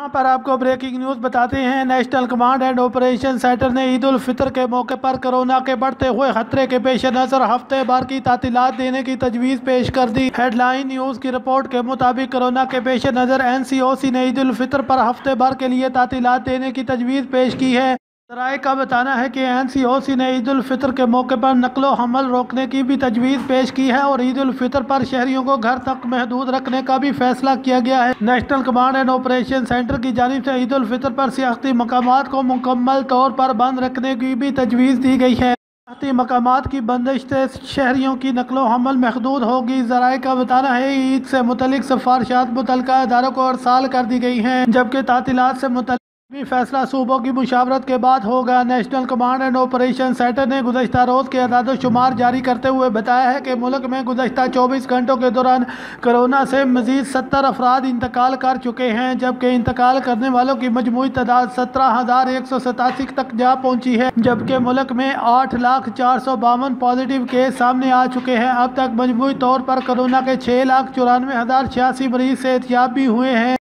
यहाँ पर आपको ब्रेकिंग न्यूज़ बताते हैं national command and operation centre ने ईद उल फितर के मौके पर कोरोना के बढ़ते हुए खतरे के पेश नज़र हफ़्ते भर की तातीलात देने की तजवीज़ पेश कर दी। हेडलाइन न्यूज़ की रिपोर्ट के मुताबिक कोरोना के पेश नज़र एन सी ओ सी ने ईद उल फितर पर हफ़्ते भर के लिए तातीलात देने की तजवीज़ पेश की है। सराय का बताना है कि एन सी ओ सी ने ईद उल के मौके पर नकलो हमल रोकने की भी तजवीज़ पेश की है और ईद उल फितर पर शहरियों को घर तक महदूद रखने का भी फैसला किया गया है। National command and operation centre की जानब से ईद उल पर सियाती मकाम को मुकम्मल तौर पर बंद रखने की भी तजवीज़ दी गई है। सियाती मकाम की बंदिश से शहरियों की नकलो हमल महदूद होगी। जराए का बताना है, ईद से मुतलिक सिफारशात मुतल इदारों को अरसाल कर दी गई हैं, जबकि तातीलत से मुतल भी फैसला सूबों की मुशावरत के बाद होगा national command and operation centre ने गुजशत रोज़ के अदाद शुमार जारी करते हुए बताया है कि मुल्क में गुजशत चौबीस घंटों के दौरान कोरोना से मजीद सत्तर अफराद इंतकाल कर चुके हैं, जबकि इंतकाल करने वालों की मजमू तादाद सत्रह हज़ार एक सौ सतासी तक जा पहुँची है, जबकि मुल्क में आठ लाख चार सौ बावन पॉजिटिव केस सामने आ चुके हैं। अब तक मजमू तौर पर कोरोना के छः लाख चौरानवे हज़ार छियासी मरीज़ से एहतियात भी हुए हैं।